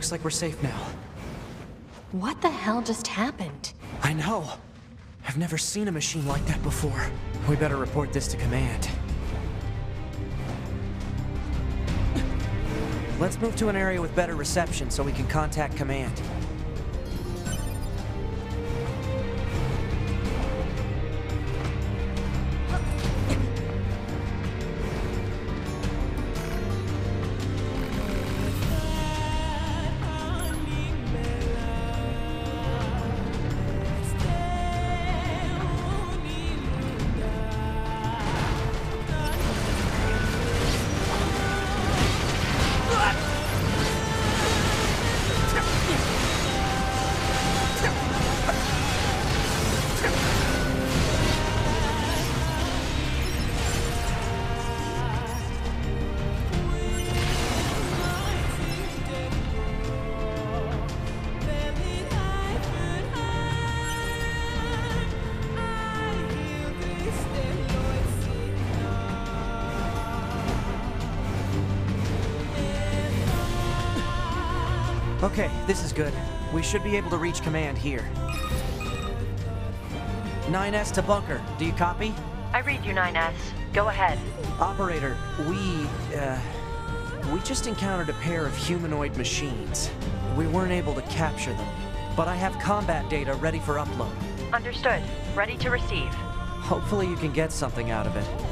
Looks like we're safe now. What the hell just happened? I know. I've never seen a machine like that before. We better report this to command. Let's move to an area with better reception so we can contact command. Okay, this is good. We should be able to reach command here. 9S to bunker. Do you copy? I read you, 9S. Go ahead. Operator, we, uh, we just encountered a pair of humanoid machines. We weren't able to capture them, but I have combat data ready for upload. Understood. Ready to receive. Hopefully you can get something out of it.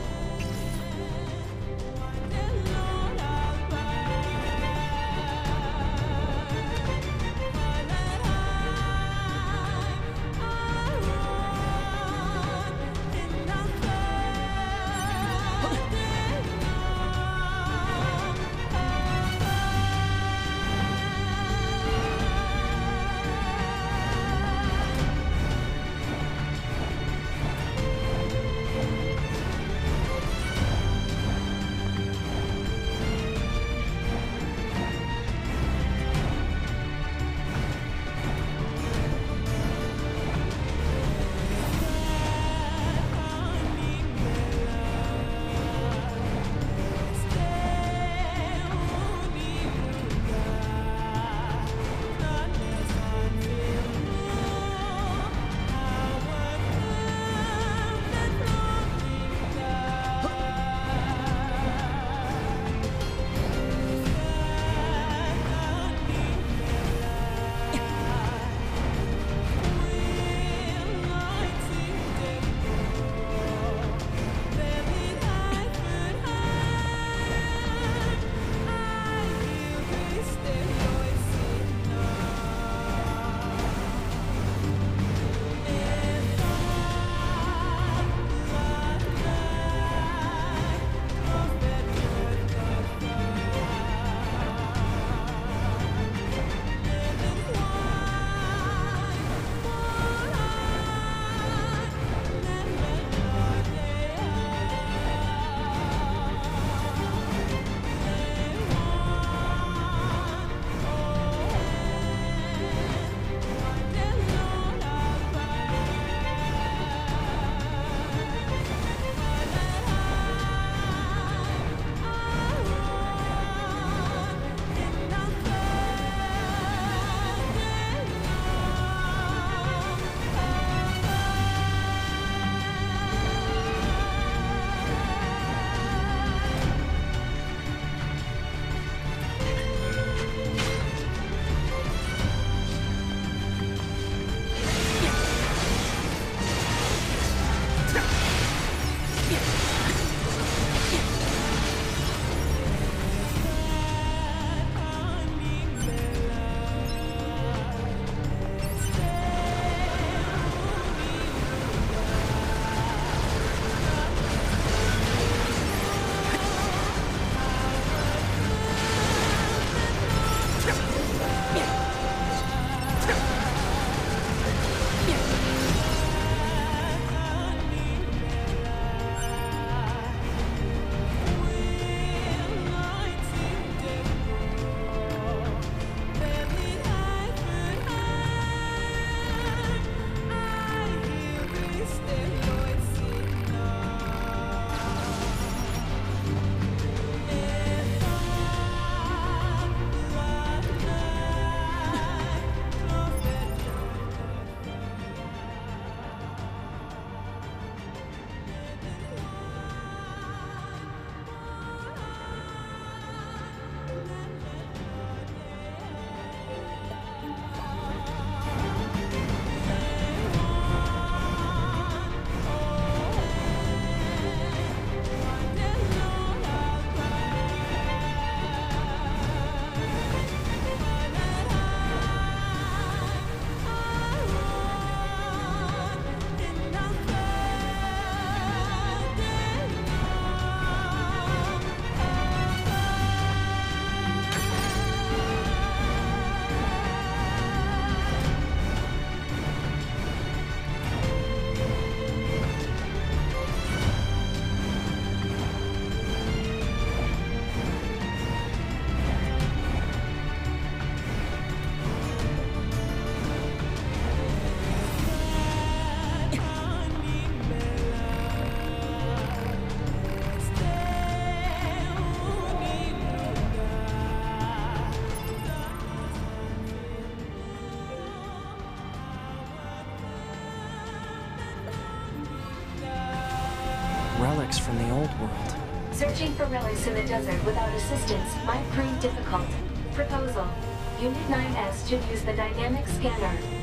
Searching in the desert without assistance might prove difficult. Proposal. Unit 9S should use the dynamic scanner.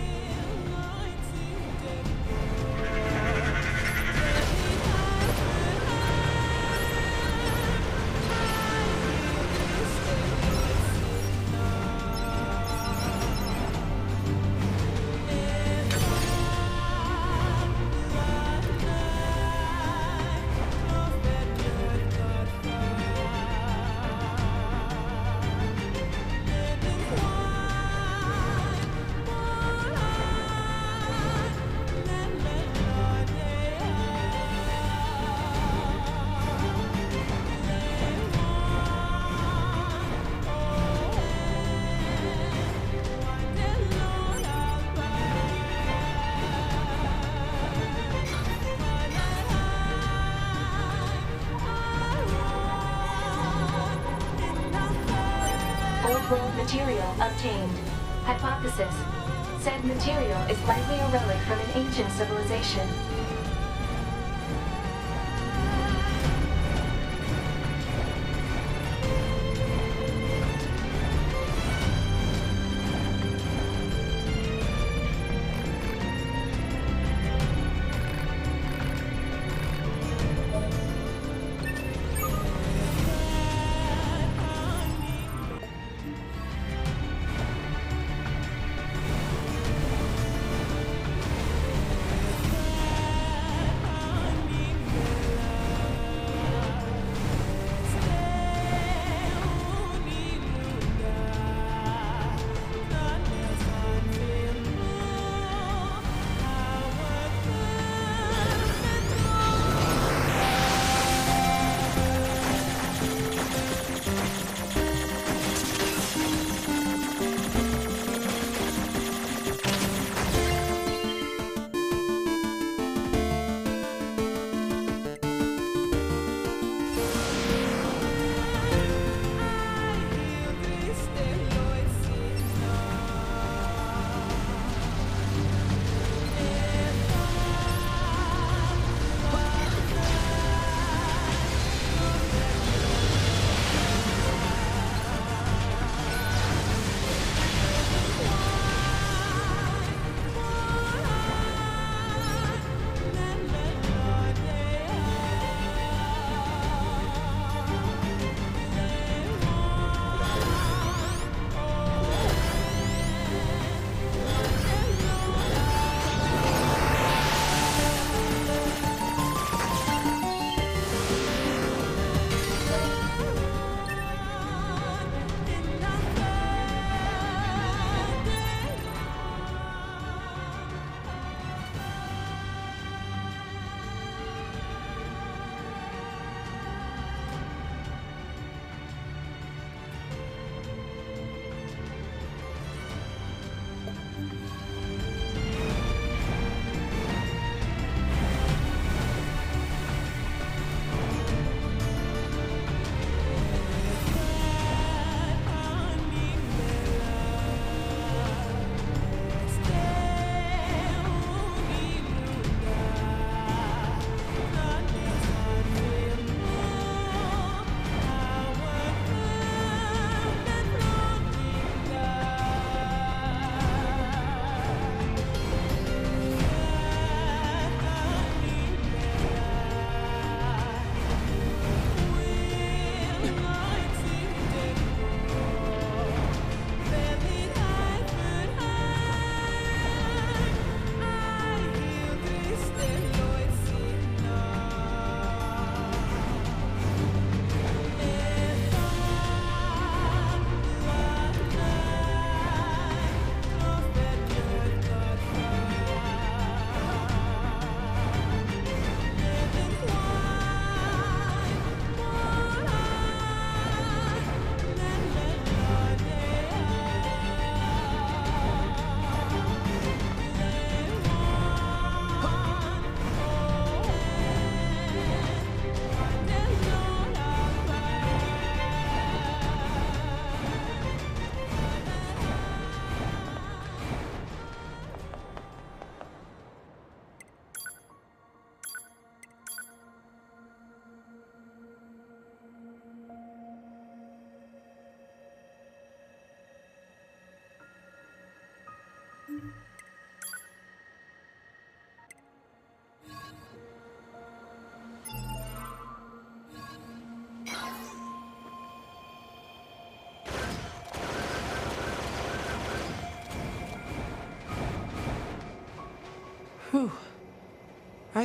Material obtained. Hypothesis. Said material is likely a relic from an ancient civilization.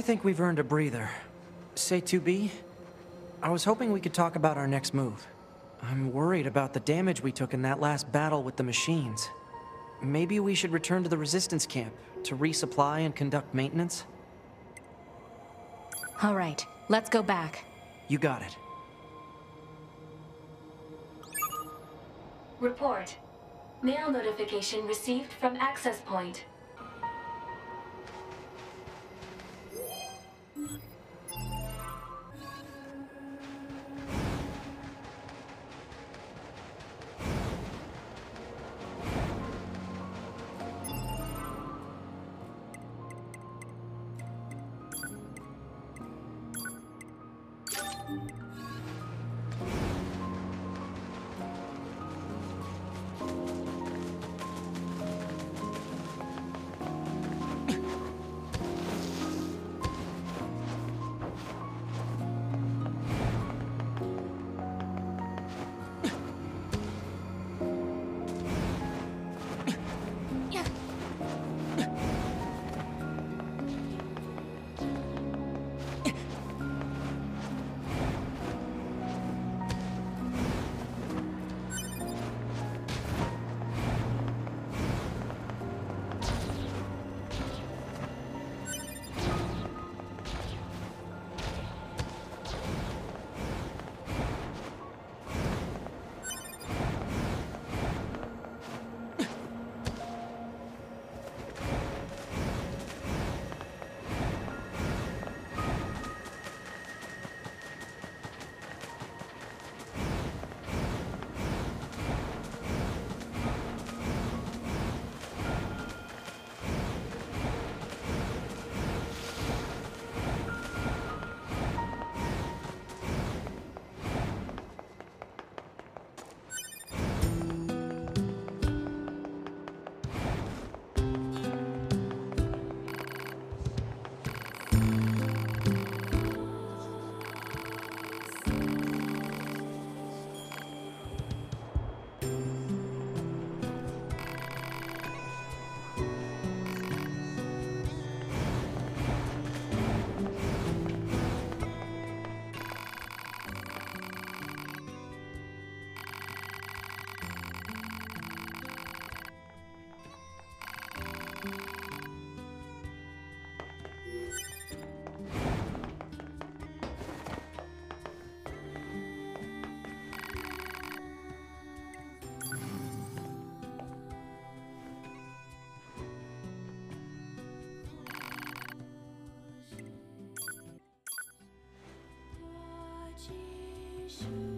I think we've earned a breather. Say 2B, I was hoping we could talk about our next move. I'm worried about the damage we took in that last battle with the machines. Maybe we should return to the resistance camp to resupply and conduct maintenance? All right, let's go back. You got it. Report. Mail notification received from access point. 我今。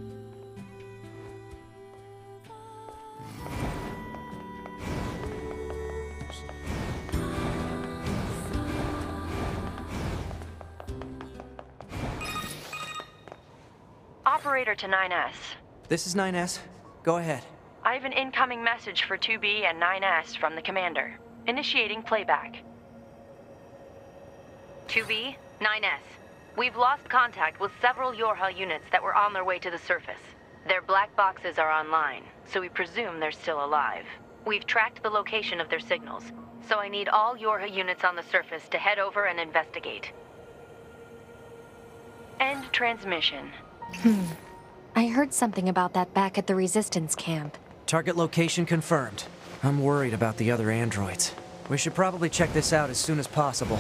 Operator to 9S. This is 9S. Go ahead. I have an incoming message for 2B and 9S from the commander. Initiating playback. 2B, 9S. We've lost contact with several Yorha units that were on their way to the surface. Their black boxes are online, so we presume they're still alive. We've tracked the location of their signals, so I need all Yorha units on the surface to head over and investigate. End transmission. Hmm. I heard something about that back at the resistance camp. Target location confirmed. I'm worried about the other androids. We should probably check this out as soon as possible.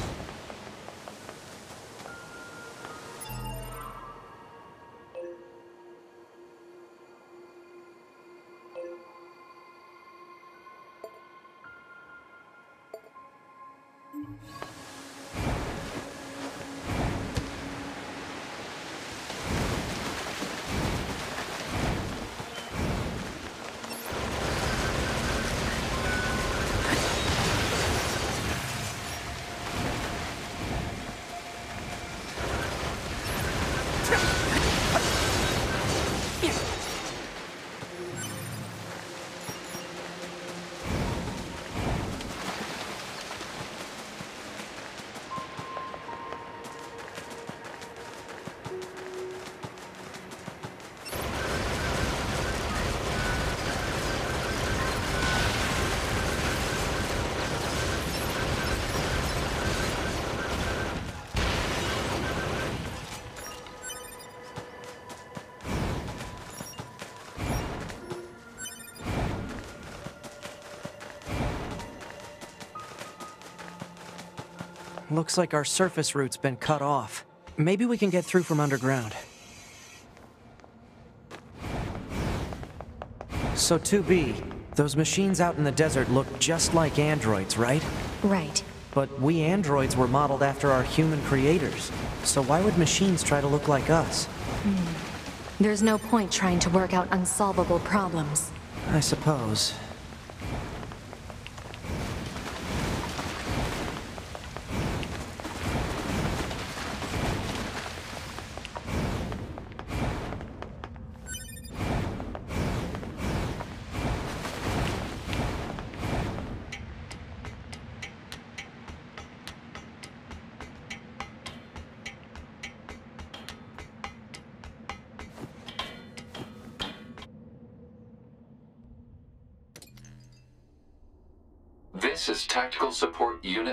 Looks like our surface route's been cut off. Maybe we can get through from underground. So 2B, those machines out in the desert look just like androids, right? Right. But we androids were modeled after our human creators. So why would machines try to look like us? Hmm. There's no point trying to work out unsolvable problems. I suppose.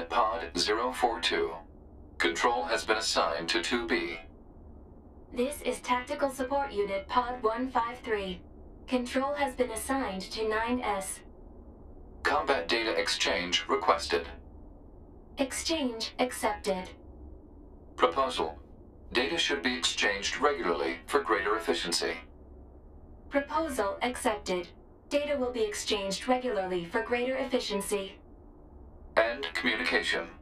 Pod 042. Control has been assigned to 2B. This is Tactical Support Unit Pod 153. Control has been assigned to 9S. Combat data exchange requested. Exchange accepted. Proposal. Data should be exchanged regularly for greater efficiency. Proposal accepted. Data will be exchanged regularly for greater efficiency. End communication.